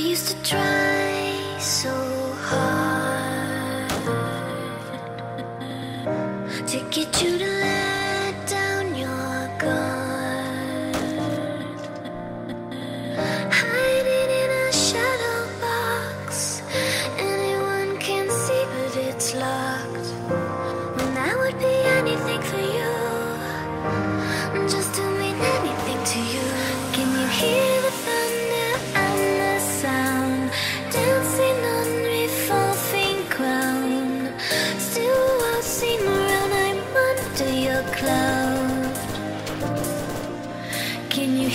used to try so hard to get you to laugh.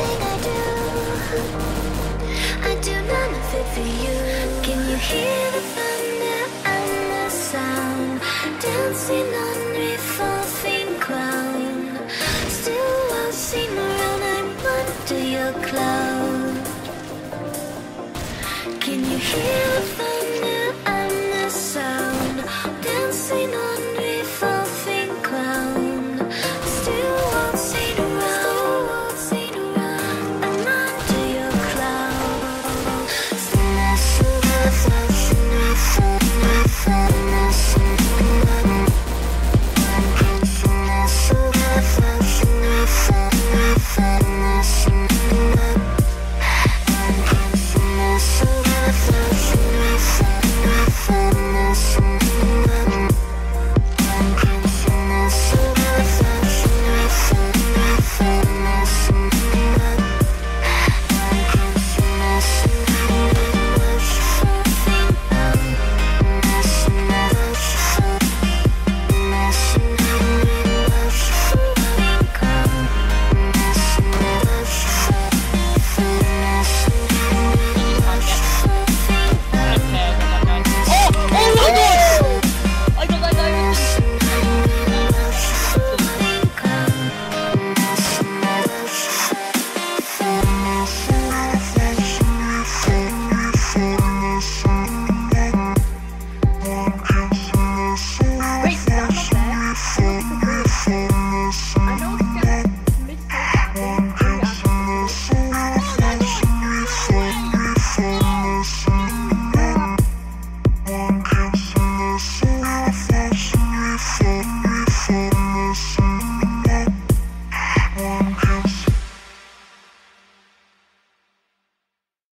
everything I do. I do none of it for you. Can you hear?